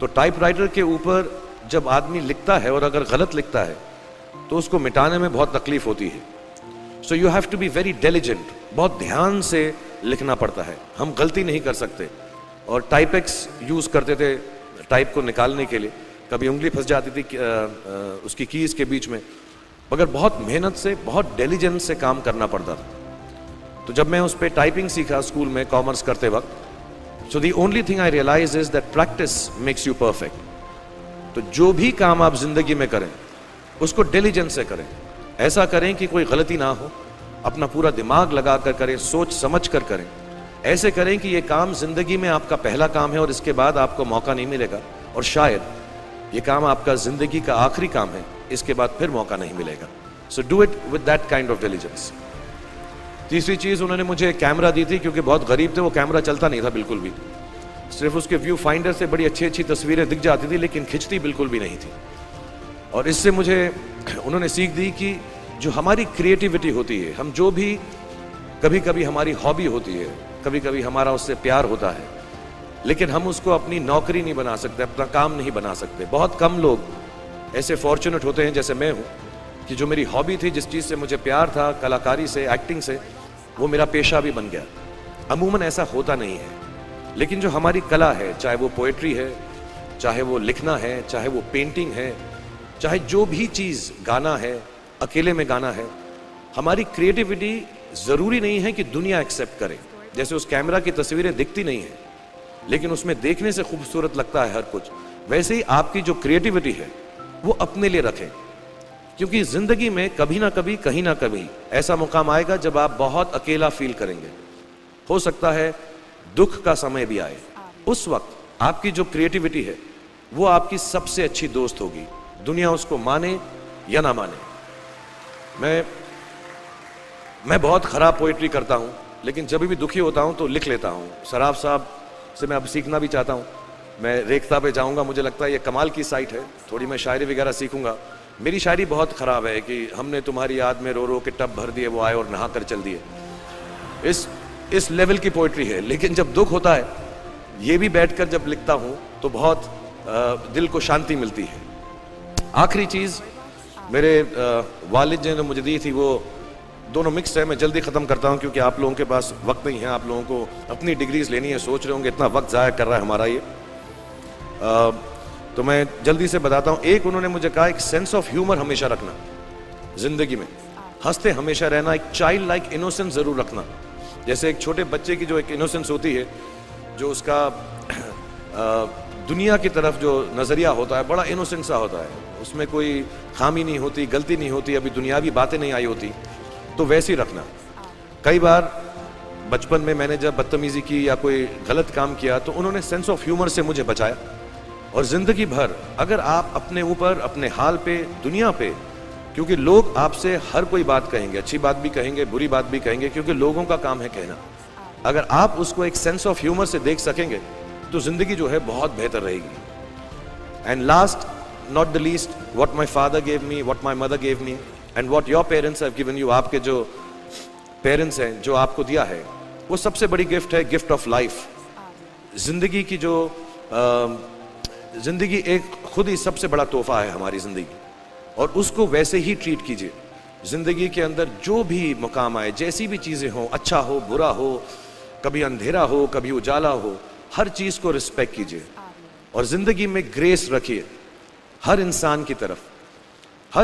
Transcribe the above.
तो टाइपराइटर के ऊपर जब आदमी लिखता है और अगर गलत लिखता है तो उसको मिटाने में बहुत तकलीफ़ होती है। So you have to be very diligent बहुत ध्यान से लिखना पड़ता है। हम गलती नहीं कर सकते। और टाइपेक्स यूज़ करते थे टाइप को निकालने के लिए। कभी उंगली फंस जाती थी उसकी कीज के बीच में। मगर बहुत मेहनत से, बहुत डेलीजेंस से काम करना पड़ता था। तो जब मैं उस पर टाइपिंग सीखा स्कूल में कॉमर्स करते वक्त so the only thing I realise is that practice makes you perfect तो जो भी काम आप ज़िंदगी में करें, उसको डेलीजेंस से करें। ऐसा करें कि कोई गलती ना हो, अपना पूरा दिमाग लगा कर करें सोच समझ कर। करें ऐसे करें कि ये काम ज़िंदगी में आपका पहला काम है और इसके बाद आपको मौका नहीं मिलेगा। और शायद ये काम आपका ज़िंदगी का आखिरी काम है, इसके बाद फिर मौका नहीं मिलेगा। So do it with that kind of diligence तीसरी चीज़ उन्होंने मुझे कैमरा दी थी, क्योंकि बहुत गरीब थे, वो कैमरा चलता नहीं था बिल्कुल भी। सिर्फ़ उसके व्यू फाइंडर से बड़ी अच्छी अच्छी तस्वीरें दिख जाती थी, लेकिन खिंचती बिल्कुल भी नहीं थी। और इससे मुझे उन्होंने सीख दी कि जो हमारी क्रिएटिविटी होती है, हम जो भी कभी कभी हमारी हॉबी होती है कभी कभी हमारा उससे प्यार होता है, लेकिन हम उसको अपनी नौकरी नहीं बना सकते, अपना काम नहीं बना सकते। बहुत कम लोग ऐसे फॉर्चुनेट होते हैं, जैसे मैं हूँ, कि जो मेरी हॉबी थी, जिस चीज़ से मुझे प्यार था, कलाकारी से एक्टिंग से वो मेरा पेशा भी बन गया। अमूमन ऐसा होता नहीं है। लेकिन जो हमारी कला है, चाहे वो पोएट्री है, चाहे वो लिखना है, चाहे वो पेंटिंग है, चाहे जो भी चीज़ गाना है, अकेले में गाना है, हमारी क्रिएटिविटी ज़रूरी नहीं है कि दुनिया एक्सेप्ट करे। जैसे उस कैमरा की तस्वीरें दिखती नहीं है, लेकिन उसमें देखने से खूबसूरत लगता है हर कुछ। वैसे ही आपकी जो क्रिएटिविटी है, वो अपने लिए रखें। क्योंकि ज़िंदगी में कभी ना कभी, कहीं ना कभी ऐसा मुकाम आएगा जब आप बहुत अकेला फील करेंगे। हो सकता है दुख का समय भी आए। उस वक्त आपकी जो क्रिएटिविटी है, वो आपकी सबसे अच्छी दोस्त होगी। दुनिया उसको माने या ना माने। मैं मैं बहुत खराब पोइट्री करता हूँ, लेकिन जब भी दुखी होता हूँ तो लिख लेता हूँ। शराब साहब से मैं अब सीखना भी चाहता हूँ। मैं रेखता पे जाऊँगा, मुझे लगता है ये कमाल की साइट है। थोड़ी मैं शायरी वगैरह सीखूँगा। मेरी शायरी बहुत ख़राब है कि हमने तुम्हारी याद में रो रो के टब भर दिए वो आए और नहा कर चल दिए। इस इस लेवल की पोइट्री है लेकिन जब दुख होता है ये भी बैठकर जब लिखता हूँ तो बहुत दिल को शांति मिलती है। आखिरी चीज़ मेरे वालिद ने मुझे दी थी वो दोनों मिक्स है मैं जल्दी ख़त्म करता हूँ क्योंकि आप लोगों के पास वक्त नहीं है आप लोगों को अपनी डिग्रीज लेनी है सोच रहे होंगे इतना वक्त ज़ाया कर रहा है हमारा ये। आ, तो मैं जल्दी से बताता हूँ, एक उन्होंने मुझे कहा, एक सेंस ऑफ़ ह्यूमर हमेशा रखना, ज़िंदगी में। हँसते हमेशा रहना, एक चाइल्ड लाइक इनोसेंस ज़रूर रखना। जैसे एक छोटे बच्चे की जो एक इनोसेंस होती है, जो उसका दुनिया की तरफ़ जो नज़रिया होता है, बड़ा इनोसेंट सा होता है। उसमें कोई खामी नहीं होती, गलती नहीं होती, अभी दुनियावी बातें नहीं आई होती तो वैसे ही रखना। कई बार बचपन में मैंने जब बदतमीज़ी की या कोई गलत काम किया तो उन्होंने सेंस ऑफ़ ह्यूमर से मुझे बचाया। और ज़िंदगी भर अगर आप अपने ऊपर, अपने हाल पे, दुनिया पे, क्योंकि लोग आपसे हर कोई बात कहेंगे, अच्छी बात भी कहेंगे, बुरी बात भी कहेंगे, क्योंकि लोगों का काम है कहना। अगर आप उसको एक सेंस ऑफ़ ह्यूमर से देख सकेंगे तो ज़िंदगी जो है बहुत बेहतर रहेगी। And last not the least what my father gave me what my mother gave me and what your parents have given you आपके जो पेरेंट्स हैं, जो आपको दिया है, वो सबसे बड़ी गिफ्ट है गिफ्ट ऑफ़ लाइफ ज़िंदगी की जो ज़िंदगी एक खुद ही सबसे बड़ा तोहफा है हमारी ज़िंदगी। और उसको वैसे ही ट्रीट कीजिए। ज़िंदगी के अंदर जो भी मुकाम आए, जैसी भी चीज़ें हों अच्छा हो, बुरा हो, कभी अंधेरा हो, कभी उजाला हो, हर चीज़ को रिस्पेक्ट कीजिए। और ज़िंदगी में ग्रेस रखिए। हर इंसान की तरफ़।